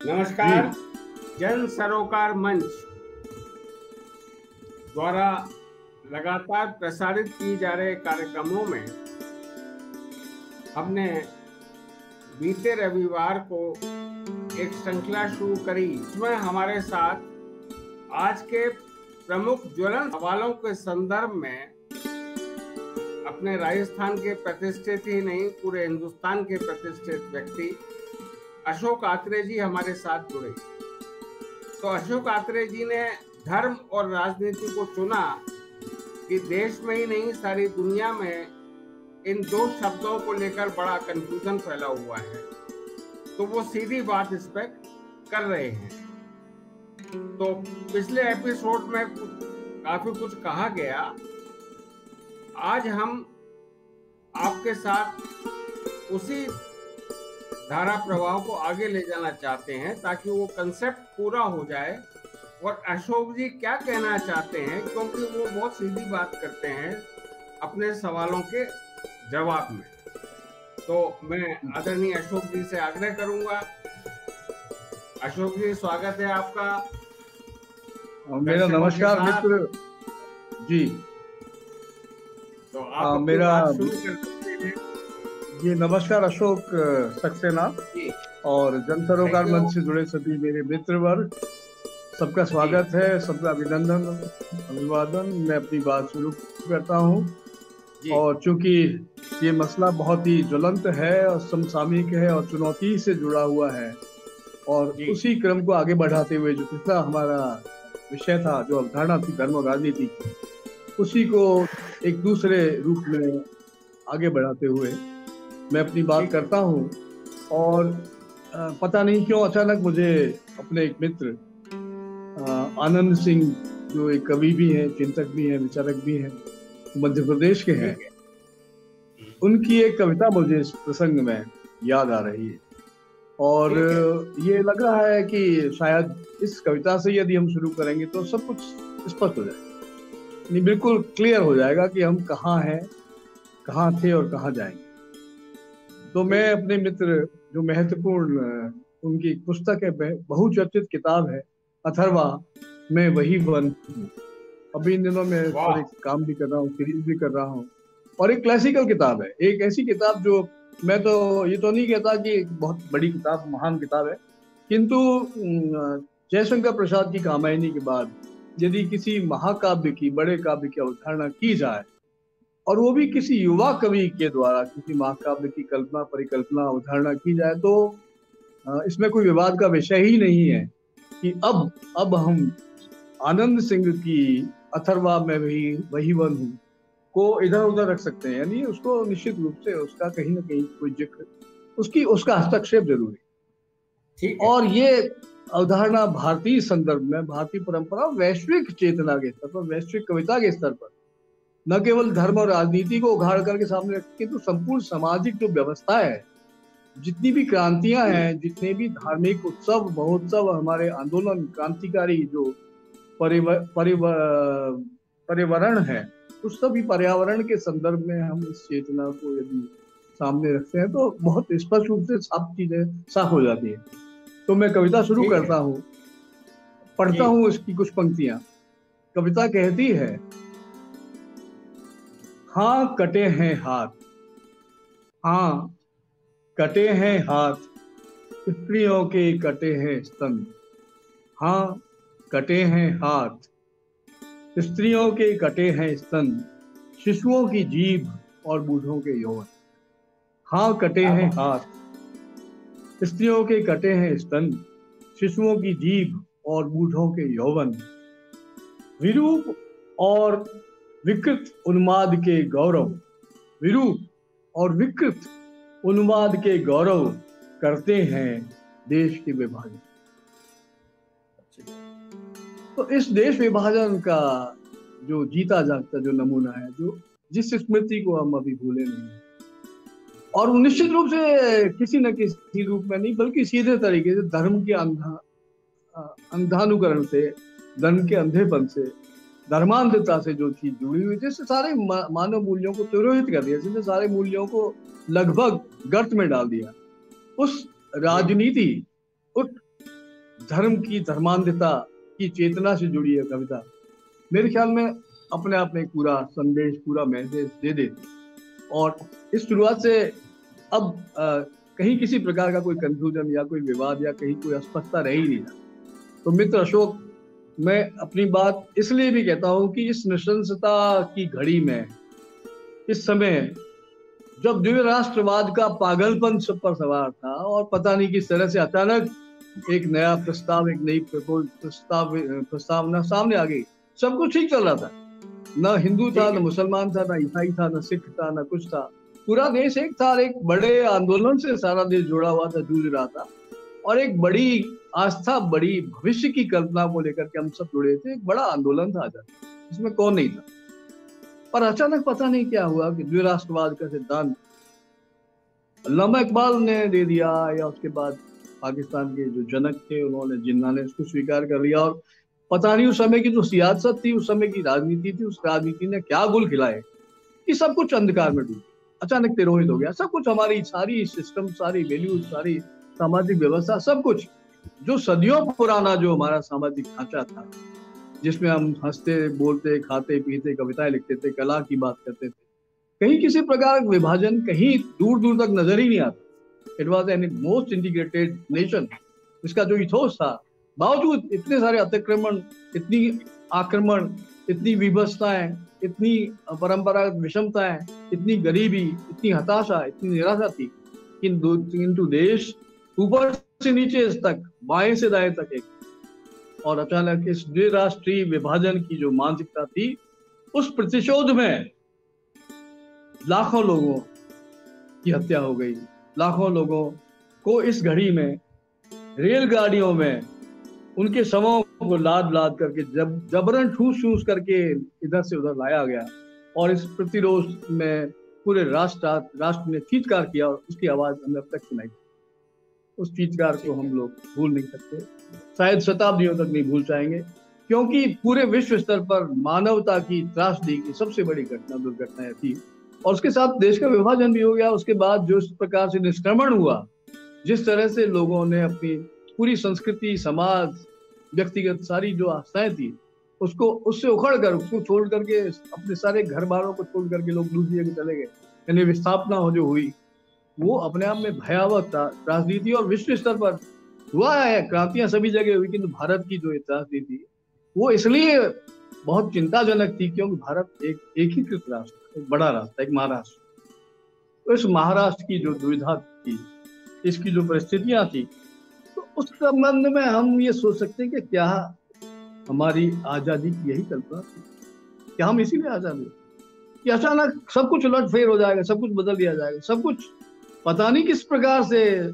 नमस्कार। जन सरोकार मंच द्वारा लगातार प्रसारित किए जा रहे कार्यक्रमों में हमने बीते रविवार को एक श्रृंखला शुरू करी इसमें हमारे साथ आज के प्रमुख ज्वलन सवालों के संदर्भ में अपने राजस्थान के प्रतिष्ठित ही नहीं पूरे हिंदुस्तान के प्रतिष्ठित व्यक्ति अशोक आत्रे जी हमारे साथ जुड़े। तो अशोक आत्रे जी ने धर्म और राजनीति को चुना कि देश में ही नहीं, सारी दुनिया में इन दो शब्दों को लेकर बड़ा कंफ्यूजन फैला हुआ है। तो वो सीधी बात इस पर कर रहे हैं। तो पिछले एपिसोड में काफ़ी कुछ कहा गया। आज हम आपके साथ उसी धारा प्रवाह को आगे ले जाना चाहते हैं ताकि वो कंसेप्ट पूरा हो जाए। और अशोक जी क्या कहना चाहते हैं? क्योंकि वो बहुत सीधी बात करते हैं अपने सवालों के जवाब में। तो मैं आदरणीय अशोक जी से आग्रह करूँगा। अशोक जी स्वागत है आपका। मेरा नमस्कार मित्र। जी। तो आप मेरा शुरू कर जी नमस्कार अशोक सक्सेना और जन सरोकार मंच से जुड़े सभी मेरे मित्र वर्ग सबका स्वागत है सबका अभिनंदन अभिवादन। मैं अपनी बात शुरू करता हूँ। और चूँकि ये मसला बहुत ही ज्वलंत है और समसामयिक है और चुनौती से जुड़ा हुआ है और उसी क्रम को आगे बढ़ाते हुए जो पिछला हमारा विषय था जो अवधारणा थी धर्म और राजनीति की उसी को एक दूसरे रूप में आगे बढ़ाते हुए मैं अपनी बात करता हूँ और पता नहीं क्यों अचानक मुझे अपने एक मित्र आनंद सिंह जो एक कवि भी हैं चिंतक भी हैं विचारक भी हैं मध्य प्रदेश के हैं उनकी एक कविता मुझे इस प्रसंग में याद आ रही है। और ये लग रहा है कि शायद इस कविता से यदि हम शुरू करेंगे तो सब कुछ स्पष्ट हो जाएगा। बिल्कुल क्लियर हो जाएगा कि हम कहाँ हैं कहाँ थे और कहाँ जाएँगे। तो मैं अपने मित्र जो महत्वपूर्ण उनकी पुस्तक है बहुचर्चित किताब है अथर्वा मैं वही वन अभी इन दिनों में पर एक काम भी कर रहा हूँ सीरीज़ भी कर रहा हूँ और एक क्लासिकल किताब है। एक ऐसी किताब जो मैं तो ये तो नहीं कहता कि बहुत बड़ी किताब महान किताब है किंतु जयशंकर प्रसाद की कामायनी के बाद यदि किसी महाकाव्य की बड़े काव्य की अवधारणा की जाए और वो भी किसी युवा कवि के द्वारा किसी महाकाव्य की कल्पना परिकल्पना अवधारणा की जाए तो इसमें कोई विवाद का विषय ही नहीं है कि अब अब हम आनंद सिंह की अथर्वा में भी वही वन हूँ को इधर उधर रख सकते हैं। यानी उसको निश्चित रूप से उसका कहीं ना कहीं कोई ज़िक्र उसकी उसका हस्तक्षेप ज़रूरी और ये अवधारणा भारतीय संदर्भ में भारतीय परंपरा वैश्विक चेतना के स्तर पर वैश्विक कविता के स्तर पर न केवल धर्म और राजनीति को उघाड़ करके सामने रख तो संपूर्ण सामाजिक जो व्यवस्था है जितनी भी क्रांतियाँ हैं जितने भी धार्मिक उत्सव महोत्सव हमारे आंदोलन क्रांतिकारी जो परिवरण है उस सभी पर्यावरण के संदर्भ में हम इस चेतना को यदि सामने रखते हैं तो बहुत स्पष्ट रूप से साफ़ चीज़ें साफ़ हो जाती है। तो मैं कविता शुरू करता हूँ पढ़ता हूँ इसकी कुछ पंक्तियाँ। कविता कहती है हाँ कटे हैं हाथ। हाँ कटे हैं हाथ स्त्रियों के कटे हैं स्तन। हाँ कटे हैं हाथ स्त्रियों के कटे हैं स्तन शिशुओं की जीभ और बूढ़ों के यौवन। हाँ कटे हैं। हाथ स्त्रियों के कटे हैं स्तन शिशुओं की जीभ और बूढ़ों के यौवन। विरूप और विकृत उन्माद के गौरव विरूप और विकृत उन्माद के गौरव करते हैं देश के विभाजन। तो इस देश विभाजन का जो जीता जागता, जो नमूना है, जो जिस स्मृति को हम अभी भूले नहीं और निश्चित रूप से किसी न किसी रूप में नहीं, बल्कि सीधे तरीके से धर्म के अंधा, अंधानुकरण से, धर्म के अंधेपन से धर्मांधता से जो चीज़ जुड़ी हुई थी सारे मानव मूल्यों को तिरोहित कर दिया जिसने सारे मूल्यों को लगभग गर्त में डाल दिया। उस राजनीति उस धर्म की धर्मांधता की चेतना से जुड़ी है कविता। मेरे ख्याल में अपने आप में पूरा संदेश पूरा मैसेज दे देती और इस शुरुआत से अब आ, कहीं किसी प्रकार का कोई कंफ्यूजन या कोई विवाद या कहीं कोई अस्पष्टता रह नहीं तो मित्र अशोक मैं अपनी बात इसलिए भी कहता हूँ कि इस निशंसता की घड़ी में इस समय जब दिव्य राष्ट्रवाद का पागलपन सब पर सवार था और पता नहीं किस तरह से अचानक एक नया प्रस्ताव एक नई प्रस्ताव प्रस्तावना सामने आ गई। सब कुछ ठीक चल रहा था। न हिंदू था न मुसलमान था न ईसाई था न सिख था न कुछ था। पूरा देश एक था एक बड़े आंदोलन से सारा देश जुड़ा हुआ था जूझ रहा था। और एक बड़ी आस्था, बड़ी भविष्य की कल्पना को लेकर के हम सब जुड़े थे। एक बड़ा आंदोलन था आज़ाद। इसमें कौन नहीं था। पर अचानक पता नहीं क्या हुआ कि द्विराष्ट्रवाद का सिद्धांत, अल्लामा इकबाल ने दे दिया या उसके बाद पाकिस्तान के जो जनक थे, उन्होंने जिन्ना ने उसको स्वीकार कर लिया। और पता नहीं उस समय की जो सियासत थी, उस समय की राजनीति थी, उस राजनीति ने क्या गुल खिलाए कि सब कुछ अंधकार में डूब अचानक तिरोहित हो गया। सब कुछ हमारी सारी सिस्टम सारी वैल्यूज़ सारी सामाजिक व्यवस्था, सब कुछ। जो सदियों पुराना जो हमारा सामाजिक ढांचा था, जिसमें हम हँसते, बोलते, खाते, पीते, कविताएँ लिखते थे, कला की बात करते थे, कहीं किसी प्रकार विभाजन कहीं दूर दूर तक नज़र ही नहीं आता। It was an most integrated nation इसका जो इथोस था, बावजूद इतने सारे अतिक्रमण, इतनी आक्रमण, इतनी विवस्थाएँ इतनी परंपरागत विषमताएँ, इतनी गरीबी, इतनी हताशा, इतनी निराशा थी किंतु देश ऊपर से नीचे तक, बाएँ से दाएँ तक एक। और अचानक इस द्विराष्ट्रीय विभाजन की जो मानसिकता थी, उस प्रतिशोध में लाखों लोगों की हत्या हो गई। लाखों लोगों को इस घड़ी में, रेलगाड़ियों में, उनके शवों को लाद लाद करके, जब, जबरन ठूस ठूस करके इधर से उधर लाया गया और इस प्रतिरोध में पूरे राष्ट्र राष्ट्र ने चीतकार किया और उसकी आवाज़ हमें अब तक सुनाई। उस चीजकार को हम लोग भूल नहीं सकते। शायद शताब्दियों तक नहीं भूल पाएँगे, क्योंकि पूरे विश्व स्तर पर मानवता की त्रासदी की सबसे बड़ी घटना दुर्घटना थी। और उसके साथ देश का विभाजन भी हो गया। उसके बाद जो इस प्रकार से निष्क्रमण हुआ, जिस तरह से लोगों ने अपनी पूरी संस्कृति, समाज, व्यक्तिगत सारी जो आस्थाएँ थी, उसको, उससे उखड़ कर, उसको छोड़ करके, अपने सारे घर बारों को छोड़ करके लोग दूसरी जगह चले गए। यानी विस्थापना हो जो हुई वो अपने आप में भयावह था राजनीति और विश्व स्तर पर हुआ है, क्रांतियाँ सभी जगह हुई, किंतु भारत की जो राजनीति, वो इसलिए बहुत चिंताजनक थी क्योंकि भारत एक, एकीकृत राष्ट्र, एक बड़ा राष्ट्र, एक महाराष्ट्र। तो इस महाराष्ट्र की जो दुविधा थी, इसकी जो परिस्थितियाँ थी तो उस संबंध में हम ये सोच सकते हैं कि क्या हमारी आज़ादी की यही कल्पना थी? क्या हम इसीलिए आज़ाद हुए? कि अचानक सब कुछ उलट फेर हो जाएगा, सब कुछ बदल दिया जाएगा, सब कुछ पता नहीं किस प्रकार से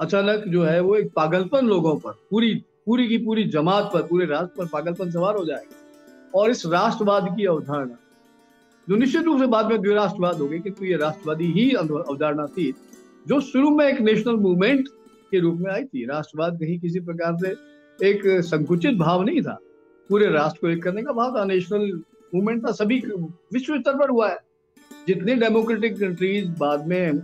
अचानक जो है वो एक पागलपन लोगों पर, पूरी पूरी की पूरी जमात पर, पूरे राष्ट्र पर पागलपन सवार हो जाएगा। और इस राष्ट्रवाद की अवधारणा, जो निश्चित रूप से बाद में द्विराष्ट्रवाद हो गई क्योंकि ये राष्ट्रवादी ही अवधारणा थी, जो शुरू में एक नेशनल मूवमेंट के रूप में आई थी। राष्ट्रवाद कहीं किसी प्रकार से एक संकुचित भाव नहीं था। पूरे राष्ट्र को एक करने का भाव था। नेशनल मूवमेंट था। सभी विश्व स्तर पर हुआ है। जितने डेमोक्रेटिक कंट्रीज़ बाद में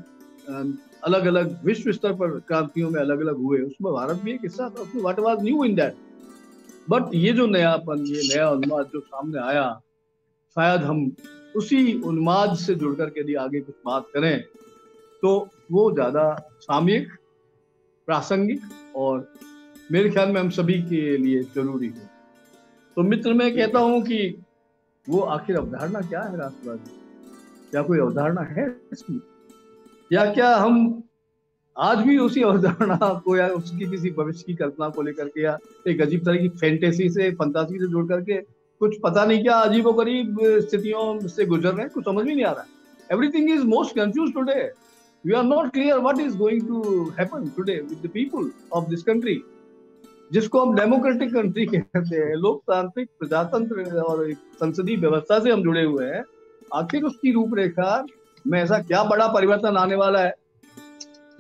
अलग अलग विश्व स्तर पर क्रांतियों में अलग अलग हुए। उसमें भारत भी एक हिस्सा था, उसमें what was new in that but ये जो नयापन, ये नया उन्माद जो सामने आया, शायद हम उसी उन्माद से जुड़ करके यदि आगे कुछ बात करें तो वो ज़्यादा सामयिक, प्रासंगिक और मेरे ख्याल में हम सभी के लिए ज़रूरी है। तो मित्र, मैं कहता हूँ कि वो आखिर अवधारणा क्या है राष्ट्रवाद? क्या कोई अवधारणा है इसकी या क्या हम आज भी उसी अवधारणा को या उसकी किसी भविष्य की कल्पना को लेकर के या एक अजीब तरह की फैंटेसी से फंतासी से जुड़ करके कुछ पता नहीं क्या अजीब गरीब स्थितियों से गुजर रहे हैं? कुछ समझ में नहीं आ रहा है। Everything is most confuse today we are not clear what is going to happen today with the people of this country जिसको हम डेमोक्रेटिक कंट्री कहते हैं। लोकतांत्रिक प्रजातंत्र और संसदीय व्यवस्था से हम जुड़े हुए हैं। आखिर उसकी रूपरेखा में ऐसा क्या बड़ा परिवर्तन आने वाला है?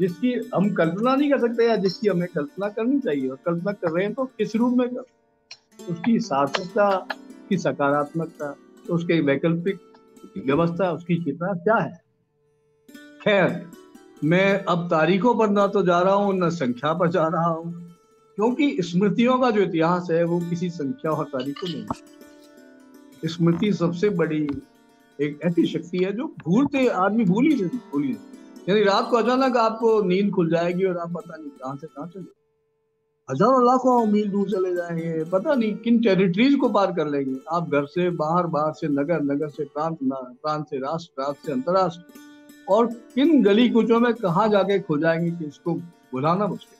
जिसकी हम कल्पना नहीं कर सकते या जिसकी हमें कल्पना करनी चाहिए। और कल्पना कर रहे हैं तो किस रूप में कर? उसकी सार्थकता की सकारात्मकता, उसके वैकल्पिक व्यवस्था, उसकी चेतना क्या है? खैर, मैं अब तारीखों पर ना तो जा रहा हूँ, न संख्या पर जा रहा हूँ, क्योंकि स्मृतियों का जो इतिहास है वो किसी संख्या और तारीख को नहीं। स्मृति सबसे बड़ी एक ऐसी शक्ति है जो भूलते, आदमी भूल ही भूल ही यानी रात को अचानक आपको नींद खुल जाएगी और आप पता नहीं कहाँ से, कहाँ चले हज़ारों लाखों मील दूर चले जाएँगे, पता नहीं किन टेरिटरीज को पार कर लेंगे। आप घर से बाहर बाहर से नगर नगर से प्रांत प्रांत से राष्ट्र राष्ट्र से अंतरराष्ट्र। और किन गली कुचों में कहा जाके खो जाएँगे कि इसको बुलाना मुश्किल।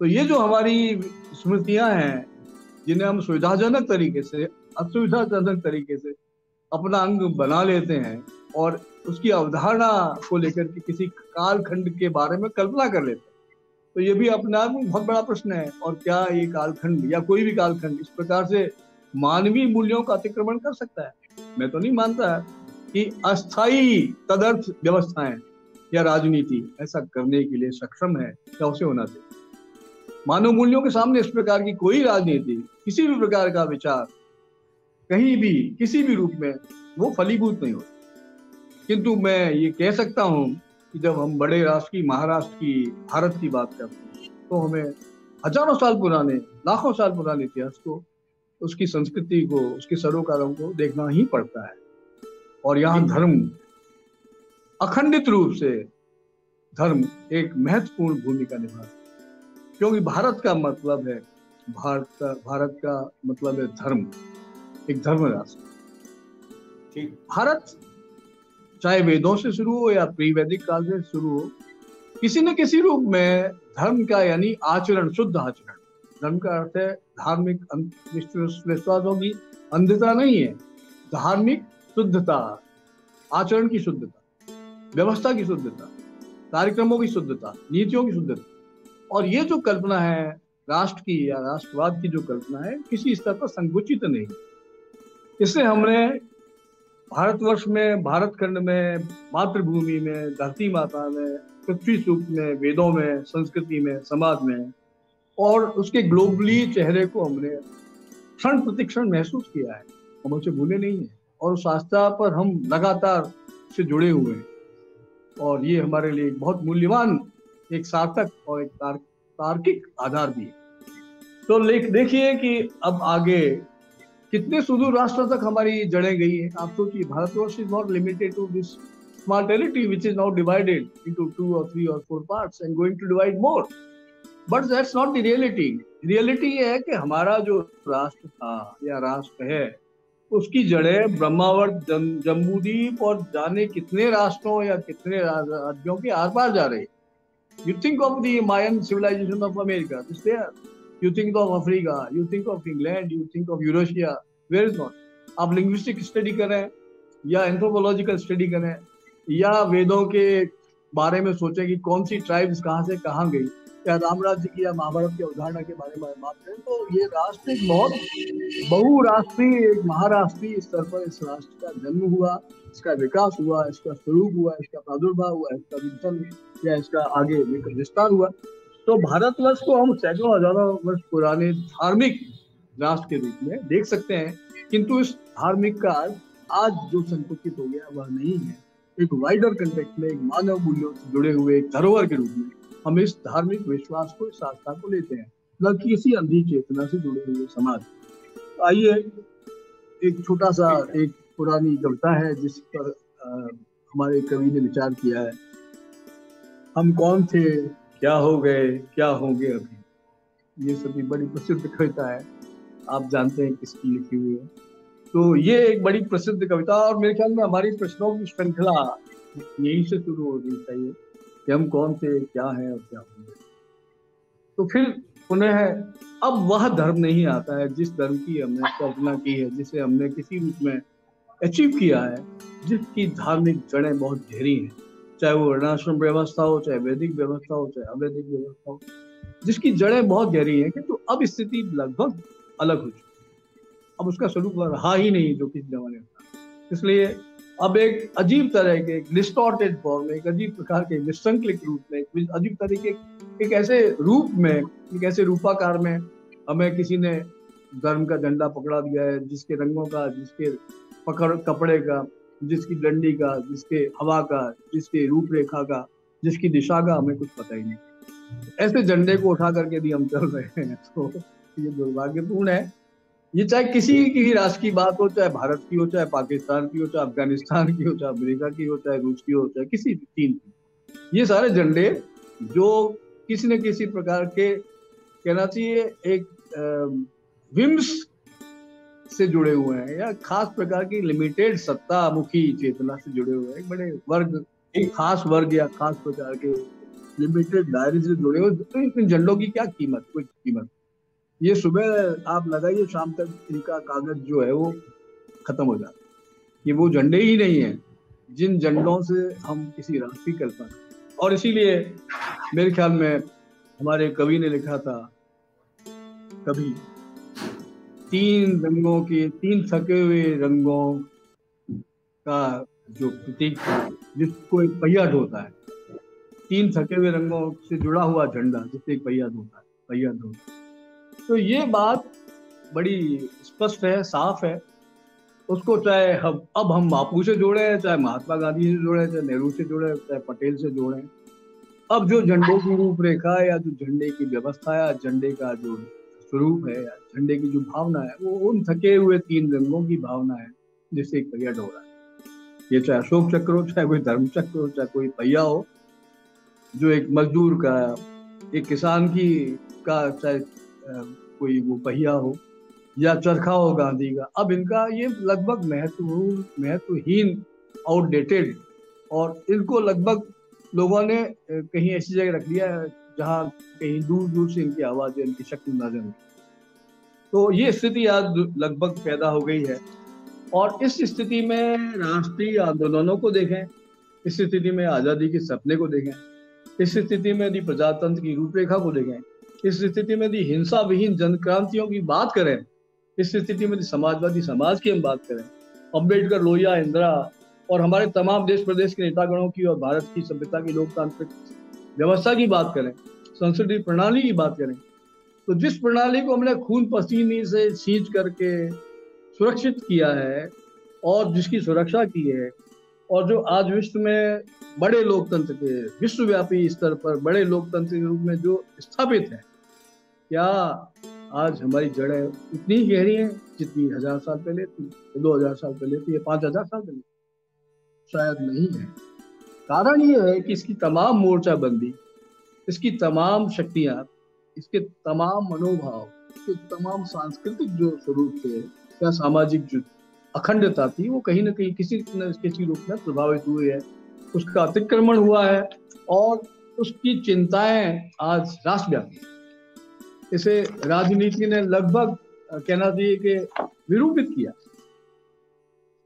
तो ये जो हमारी स्मृतियाँ हैं, जिन्हें हम सुविधाजनक तरीके से, असुविधाजनक तरीके से अपना अंग बना लेते हैं और उसकी अवधारणा को लेकर के किसी कालखंड के बारे में कल्पना कर लेते हैं। तो ये भी अपने आप में बहुत बड़ा प्रश्न है और क्या ये कालखंड या कोई भी कालखंड इस प्रकार से मानवीय मूल्यों का अतिक्रमण कर सकता है? मैं तो नहीं मानता कि अस्थाई तदर्थ व्यवस्थाएँ या राजनीति ऐसा करने के लिए सक्षम है क्या उसे होना चाहिए। मानव मूल्यों के सामने इस प्रकार की कोई राजनीति, किसी भी प्रकार का विचार कहीं भी किसी भी रूप में वो फलीभूत नहीं होती। किंतु मैं ये कह सकता हूँ कि जब हम बड़े राष्ट्र की महाराष्ट्र की भारत की बात करते हैं तो हमें हज़ारों साल पुराने लाखों साल पुराने इतिहास को उसकी संस्कृति को उसके सरोकारों को देखना ही पड़ता है। और यहाँ धर्म अखंडित रूप से धर्म एक महत्वपूर्ण भूमिका निभा क्योंकि भारत का मतलब है भारत का भारत का मतलब है धर्म। एक धर्म राष्ट्र भारत चाहे वेदों से शुरू हो या प्री वैदिक काल से शुरू हो किसी न किसी रूप में धर्म का यानी आचरण शुद्ध आचरण। धर्म का अर्थ है धार्मिक विश्वासों की अंधता नहीं है धार्मिक शुद्धता आचरण की शुद्धता व्यवस्था की शुद्धता कार्यक्रमों की शुद्धता नीतियों की शुद्धता। और ये जो कल्पना है राष्ट्र की या राष्ट्रवाद की जो कल्पना है किसी स्तर पर संकुचित नहीं इससे हमने भारतवर्ष में भारत खंड में मातृभूमि में धरती माता में पृथ्वी सूप में वेदों में संस्कृति में समाज में और उसके ग्लोबली चेहरे को हमने क्षण प्रतिक्षण महसूस किया है। हम उसे भूले नहीं है और उस आस्था पर हम लगातार से जुड़े हुए हैं। और ये हमारे लिए बहुत मूल्यवान एक सार्थक और एक तार, तार्किक आधार भी है। तो देखिए कि अब आगे कितने सुदूर राष्ट्र तक हमारी जड़ें गई है? आप सोचिए Bharatvarsh is not limited to this territory which is not divided into two और थ्री और four parts and going to divide more but that's not the reality reality ये है कि हमारा जो राष्ट्र था या राष्ट्र है उसकी जड़ें ब्रह्मावर्त जम्बूदीप और जाने कितने राष्ट्रों या कितने राज्यों के आर पार जा रहे of the Mayan civilization of America, it's there. You think of Africa, you think of England, you think of Eurasia, where is not? आप लिंग्विस्टिक स्टडी करें या एंथ्रोपोलॉजिकल स्टडी करें या वेदों के बारे में सोचें कि कौन सी ट्राइब्स कहाँ से कहाँ गई या राम राज्य की या महाभारत की अवधारणा के बारे में बात करें तो ये राष्ट्र एक बहुत बहुराष्ट्रीय एक महाराष्ट्रीय स्तर पर इस राष्ट्र का जन्म हुआ इसका विकास हुआ इसका स्वरूप हुआ इसका प्रादुर्भाव हुआ इसका विघटन या इसका आगे विस्तार हुआ तो भारतवर्ष को हम सैकड़ों हज़ारों वर्ष पुराने धार्मिक राष्ट्र के रूप में देख सकते हैं किंतु इस धार्मिक का आज जो संकुचित हो गया वह नहीं है। एक वाइडर कंटेक्ट में एक मानव मूल्यों से जुड़े हुए एक धरोहर के रूप में हम इस धार्मिक विश्वास को इस आस्था को लेते हैं न कि किसी अंधी चेतना से जुड़े हुए समाज। आइए एक छोटा सा एक पुरानी कविता है जिस पर आ, हमारे कवि ने विचार किया है। हम कौन थे? क्या हो गए, क्या होंगे अभी? ये सभी बड़ी प्रसिद्ध कविता है। आप जानते हैं किसकी लिखी हुई है। तो ये एक बड़ी प्रसिद्ध कविता और मेरे ख्याल में हमारी प्रश्नों की श्रृंखला यहीं से शुरू होनी चाहिए कि हम कौन थे, क्या है और क्या होंगे। तो फिर पुनः अब वह धर्म नहीं आता है जिस धर्म की हमने कल्पना की है, जिसे हमने किसी रूप में अचीव किया है, जिसकी धार्मिक जड़ें बहुत गहरी हैं। चाहे वो वर्णाश्रम व्यवस्था हो, चाहे वैदिक व्यवस्था हो, चाहे अवैधिक व्यवस्था हो। जिसकी जड़ें बहुत गहरी हैं, किंतु तो अब स्थिति लगभग अलग हो चुकी अब उसका स्वरूप रहा ही नहीं जो किस जमाने में इसलिए अब एक अजीब तरह के एक डिस्टॉर्टेड फॉर्म में, एक अजीब प्रकार के विसंकलित रूप में, एक अजीब तरीके एक ऐसे रूप में, एक ऐसे रूपाकार में हमें किसी ने धर्म का झंडा पकड़ा दिया है, जिसके रंगों का, जिसके पकड़, कपड़े का जिसकी डंडी का, जिसके हवा का, जिसके रूपरेखा का, जिसकी दिशा का हमें कुछ पता ही नहीं। ऐसे झंडे को उठा करके भी हम चल रहे हैं तो ये दुर्भाग्यपूर्ण है। ये चाहे किसी की राष्ट्र की बात हो, चाहे भारत की हो, चाहे पाकिस्तान की हो, चाहे अफ़गानिस्तान की हो, चाहे अमेरिका की हो, चाहे रूस की हो, चाहे किसी चीन की। ये सारे झंडे जो किसी न किसी प्रकार के, कहना चाहिए, एक विम्स से जुड़े हुए हैं या खास प्रकार की लिमिटेड सत्ता मुखी चेतना से जुड़े हुए हैं बड़े वर्ग, एक खास वर्ग या खास प्रकार के लिमिटेड दायरे से जुड़े हुए तो इन झंडों की क्या कीमत, कोई कीमत? ये सुबह आप लगाइए, शाम तक इनका कागज़ जो है वो खत्म हो जाता ये वो झंडे ही नहीं है, जिन झंडों से हम किसी राष्ट्र की कल्पना और इसीलिए मेरे ख्याल में हमारे कवि ने लिखा था, कभी तीन रंगों के, तीन थके हुए रंगों का जो प्रतीक जिसको एक पहिया ढोता है। तीन थके हुए रंगों से जुड़ा हुआ झंडा जिससे एक पहिया ढोता है पहिया ढोता है। तो ये बात बड़ी स्पष्ट है, साफ़ है। उसको चाहे हम, अब हम बापू से जोड़े हैं, चाहे महात्मा गांधी से जोड़े हैं, चाहे नेहरू से जोड़े चाहे पटेल से जोड़े अब जो झंडों की रूपरेखा है या जो झंडे की व्यवस्था है झंडे का जो स्वरूप है झंडे की जो भावना है, वो उन थके हुए तीन रंगों की भावना है जिससे एक पहिया ढो रहा है। ये चाहे अशोक चक्र हो, चाहे कोई धर्म चक्र हो, चाहे कोई पहिया हो, जो एक मजदूर का, एक किसान की का चाहे कोई वो पहिया हो, या चरखा हो गांधी का, अब इनका ये लगभग महत्व, महत्वहीन आउटडेटेड और इनको लगभग लोगों ने कहीं ऐसी जगह रख दिया है जहाँ कहीं दूर दूर से इनकी आवाज़, इनकी शक्ति नज़र तो ये स्थिति आज लगभग पैदा हो गई है। और इस स्थिति में राष्ट्रीय आंदोलनों को देखें, इस स्थिति में आज़ादी के सपने को देखें, इस स्थिति में यदि प्रजातंत्र की रूपरेखा को देखें, इस स्थिति में यदि हिंसा विहीन जन क्रांतियों की बात करें, इस स्थिति में समाजवादी समाज की हम बात करें अंबेडकर लोहिया, इंदिरा और हमारे तमाम देश प्रदेश के नेतागणों की और भारत की सभ्यता की लोकतांत्रिक व्यवस्था की बात करें संसदीय प्रणाली की बात करें तो जिस प्रणाली को हमने खून पसीने से सींच करके सुरक्षित किया है और जिसकी सुरक्षा की है, और जो आज विश्व में बड़े लोकतंत्र के, विश्वव्यापी स्तर पर बड़े लोकतंत्र के रूप में जो स्थापित है, क्या आज हमारी जड़ें उतनी गहरी हैं जितनी हज़ार साल पहले थी, दो हज़ार साल पहले थी पाँच हज़ार साल पहले शायद नहीं है। कारण ये है कि इसकी तमाम मोर्चाबंदी इसकी तमाम शक्तियाँ, इसके तमाम मनोभाव, इसके तमाम सांस्कृतिक जो स्वरूप थे या सामाजिक जो अखंडता थी, वो कहीं ना कहीं किसी न किसी रूप में प्रभावित हुई है। उसका अतिक्रमण हुआ है और उसकी चिंताएँ आज राष्ट्रव्यापी इसे राजनीति ने लगभग कहना चाहिए कि विरूपित किया।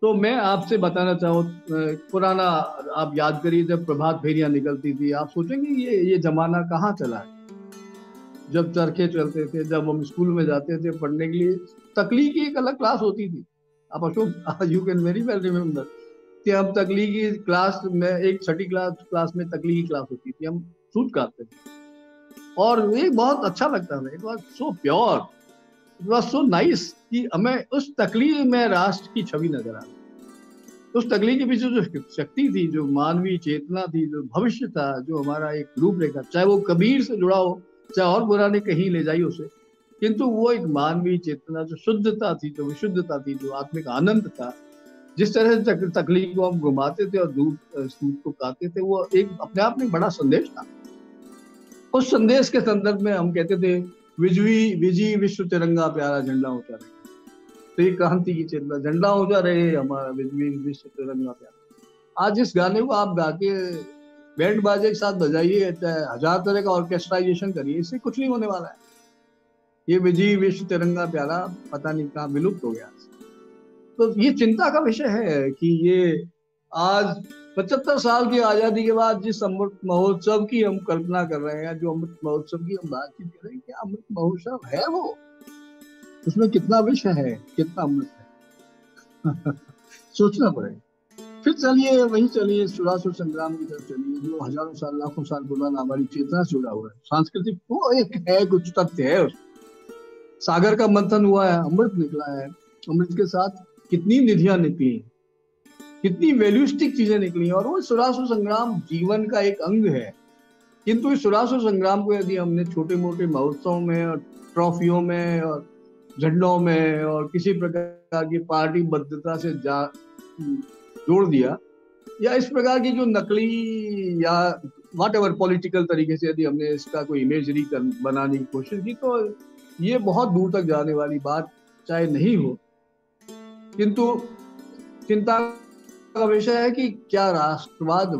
तो मैं आपसे बताना चाहूँ पुराना आप याद करिए जब प्रभात फेरियाँ निकलती थी, आप सोचेंगे ये ये जमाना कहाँ चला है? जब चरखे चलते थे, जब हम स्कूल में जाते थे पढ़ने के लिए तकली की एक अलग क्लास होती थी। आप Ashok you can very well remember कि हम तकली क्लास में, एक छठी क्लास क्लास में तकली की क्लास होती थी, हम सूट काटते थे। और ये बहुत अच्छा लगता था it was so pure. It was so nice कि हमें उस तकलीफ़ में राष्ट्र की छवि नज़र आ उस तकलीफ़ के पीछे जो शक्ति थी, जो मानवीय चेतना थी, जो भविष्य था, जो हमारा एक रूपरेखा, चाहे वो कबीर से जुड़ा हो, चाहे और बुराने कहीं ले जाइए उसे, किंतु वो एक मानवीय चेतना, जो शुद्धता थी, जो विशुद्धता थी, जो आत्मिक आनंद था, जिस तरह से तकलीफ़ को हम घुमाते थे और दूध सूट को काटते थे, वो एक अपने आप में बड़ा संदेश था। उस संदेश के संदर्भ में हम कहते थे विजवी विजय विश्व तिरंगा प्यारा झंडा ऊँचा रहे। तो ये क्रांति की चेतना, झंडा ऊँचा रहे हमारा विजवी विश्व तिरंगा प्यारा। आज इस गाने को आप गा के बैंड बाजे के साथ बजाइए हज़ार तरह का ऑर्केस्ट्राइजेशन करिए, इससे कुछ नहीं होने वाला है। ये विजय विश्व तिरंगा प्यारा, पता नहीं कहाँ विलुप्त हो गया तो ये चिंता का विषय है कि ये आज पचहत्तर साल की आज़ादी के बाद जिस अमृत महोत्सव की हम कल्पना कर रहे हैं, जो अमृत महोत्सव की हम बातचीत कर रहे हैं, क्या अमृत महोत्सव है वो? उसमें कितना विषय है, कितना अमृत है? सोचना पड़ेगा फिर चलिए, वही चलिए, सुरासुर संग्राम की तरफ़ चलिए, जो हज़ारों साल, लाखों साल पुराना हमारी चेतना से जुड़ा हुआ है। सांस्कृतिक वो एक है, कुछ तथ्य है सागर का मंथन हुआ है, अमृत निकला है। अमृत के साथ कितनी निधियाँ निकली? कितनी वैल्यूस्टिक चीज़ें निकली और वो सुरासुर संग्राम जीवन का एक अंग है। किंतु इस स्वराष्ट्र संग्राम को यदि हमने छोटे मोटे महोत्सव में और ट्रॉफियों में और झंडों में और किसी प्रकार की पार्टी बद्धता से जा, जोड़ दिया या इस प्रकार की जो नकली या वाट एवर पॉलिटिकल तरीके से यदि हमने इसका कोई इमेजरी कर, बनाने की कोशिश की तो ये बहुत दूर तक जाने वाली बात चाहे नहीं हो। किंतु चिंता का विषय है कि क्या राष्ट्रवाद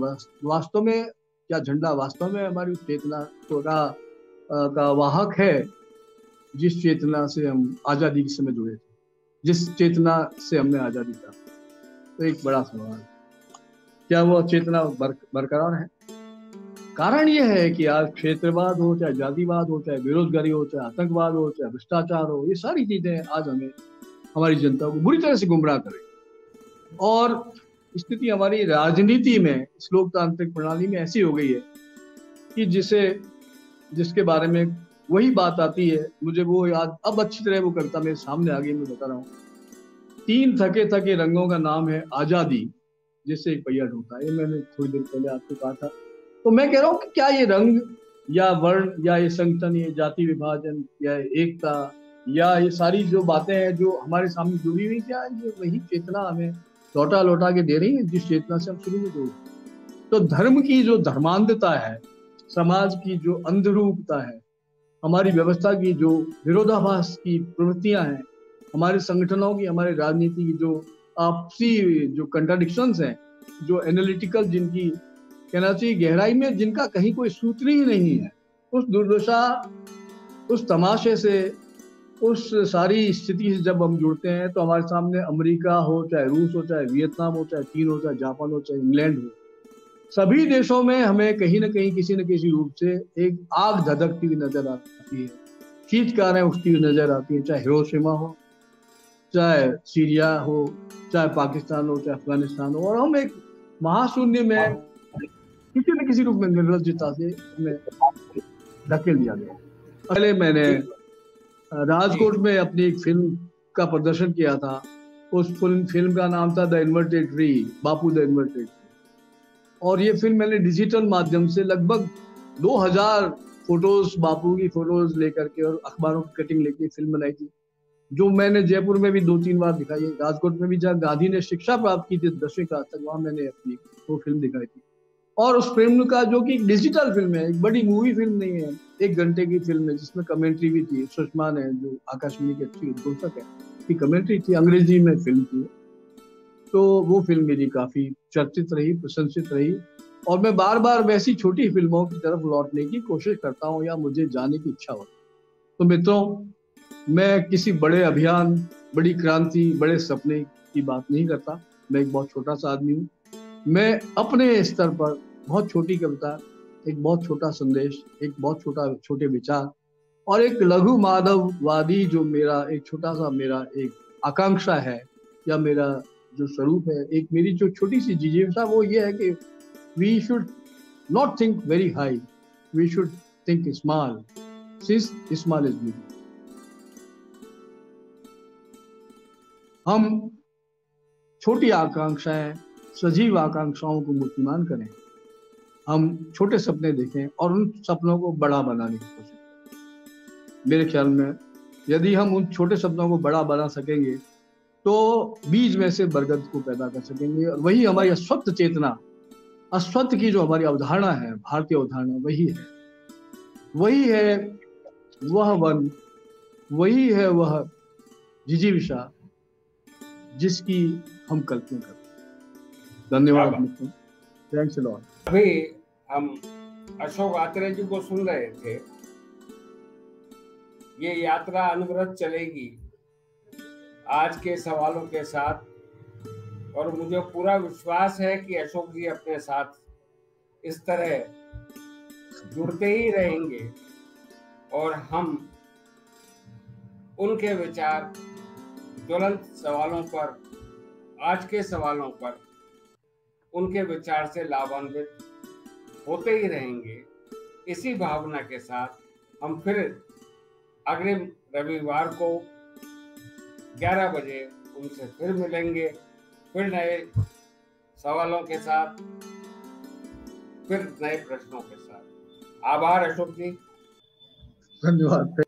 वास्तव में क्या झंडा वास्तव में हमारी चेतना का, का वाहक है जिस चेतना से हम आज़ादी के समय जुड़े थे जिस चेतना से हमने आज़ादी का? तो एक बड़ा सवाल क्या वो चेतना बर, बरकरार है? कारण यह है कि आज क्षेत्रवाद हो चाहे जातिवाद हो चाहे बेरोजगारी हो चाहे आतंकवाद हो चाहे भ्रष्टाचार हो ये सारी चीज़ें आज हमें हमारी जनता को बुरी तरह से गुमराह करें और स्थिति हमारी राजनीति में इस लोकतांत्रिक प्रणाली में ऐसी हो गई है कि जिसे, जिसके बारे में वही बात आती है, मुझे वो याद, अब अच्छी तरह वो कविता मेरे सामने आ गई, मैं बता रहा हूँ। तीन थके थके रंगों का नाम है आज़ादी जिससे एक पहिया ढूंढता है। ये मैंने थोड़ी देर पहले आपको कहा था। तो मैं कह रहा हूँ कि क्या ये रंग, या वर्ण, या ये संगठन, ये जाति विभाजन या एकता, या ये सारी जो बातें हैं, जो हमारे सामने जुड़ी हुई, क्या ये वही चेतना हमें लौटा लौटा के दे रही है, जिस चेतना से हम शुरू में जुड़े तो धर्म की जो धर्मांधता है, समाज की जो अंधरूपता है, हमारी व्यवस्था की जो विरोधाभास की प्रवृत्तियाँ हैं, हमारे संगठनों की, हमारे राजनीति की जो आपसी जो कंट्राडिक्शन हैं, जो एनालिटिकल जिनकी कहना चाहिए गहराई में, जिनका कहीं कोई सूत्र ही नहीं है, उस दुर्दशा, उस तमाशे से उस सारी स्थिति से जब हम जुड़ते हैं तो हमारे सामने अमेरिका हो चाहे रूस हो चाहे वियतनाम हो चाहे चीन हो चाहे जापान हो चाहे इंग्लैंड हो सभी देशों में हमें कहीं ना कहीं किसी न किसी रूप से एक आग धधकती हुई नज़र आती है। शीतकारें उठती हुई नज़र आती है चाहे हिरोशिमा हो चाहे सीरिया हो चाहे पाकिस्तान हो चाहे अफ़गानिस्तान हो और हम एक महाशून्य में किसी न किसी रूप में निर्लजता से हमें धकेल दिया गया पहले मैंने राजकोट में अपनी एक फ़िल्म का प्रदर्शन किया था। उस फ़िल्म फ़िल्म का नाम था the inverted tree Bapu the inverted और ये फ़िल्म मैंने डिजिटल माध्यम से लगभग 2000 फ़ोटोज़ बापू की फ़ोटोज़ लेकर के और अखबारों की कटिंग लेके फ़िल्म बनाई थी। जो मैंने जयपुर में भी दो तीन बार दिखाई है। राजकोट में भी जहाँ गांधी ने शिक्षा प्राप्त की थी, दसवीं क्लास तक वहाँ मैंने अपनी वो फ़िल्म दिखाई थी। और उस फ़िल्म का जो कि डिजिटल फ़िल्म है, एक बड़ी मूवी फ़िल्म नहीं है, एक घंटे की फ़िल्म है, जिसमें कमेंट्री भी थी, सुषमा ने जो आकाशवाणी की अच्छी उद्घोषक है, की कमेंट्री थी, अंग्रेज़ी में फ़िल्म थी। तो वो फ़िल्म मेरी काफ़ी चर्चित रही, प्रशंसित रही। और मैं बार बार वैसी छोटी फ़िल्मों की तरफ़ लौटने की कोशिश करता हूँ या मुझे जाने की इच्छा होती तो मित्रों, मैं किसी बड़े अभियान, बड़ी क्रांति, बड़े सपने की बात नहीं करता। मैं एक बहुत छोटा सा आदमी हूँ। मैं अपने स्तर पर बहुत छोटी कविता, एक बहुत छोटा संदेश, एक बहुत छोटा, छोटे विचार और एक लघु माधववादी जो मेरा, एक छोटा सा मेरा एक आकांक्षा है या मेरा जो स्वरूप है, एक मेरी जो छोटी सी जिज्ञासा वो ये है कि we should not think very high we should think small since small is beauty हम छोटी आकांक्षाएँ, सजीव आकांक्षाओं को मूर्तिमान करें। हम छोटे सपने देखें और उन सपनों को बड़ा बनाने की कोशिश करें। मेरे ख्याल में यदि हम उन छोटे सपनों को बड़ा बना सकेंगे तो बीज में से बरगद को पैदा कर सकेंगे और वही हमारी अस्वस्थ चेतना अस्वस्थ की जो हमारी अवधारणा है भारतीय अवधारणा वही है। वही है वह वन वही है वह जिजीविषा जिसकी हम कल्पना करते धन्यवाद थैंक्स लॉर्ड अभी हम अशोक आत्रे जी को सुन रहे थे। ये यात्रा अनवरत चलेगी। आज के सवालों के साथ और मुझे पूरा विश्वास है कि अशोक जी अपने साथ इस तरह जुड़ते ही रहेंगे और हम उनके विचार ज्वलंत सवालों पर, आज के सवालों पर उनके विचार से लाभान्वित होते ही रहेंगे। इसी भावना के साथ हम फिर अगले रविवार को 11 बजे उनसे फिर मिलेंगे, फिर नए सवालों के साथ, फिर नए प्रश्नों के साथ। आभार अशोक जी। धन्यवाद।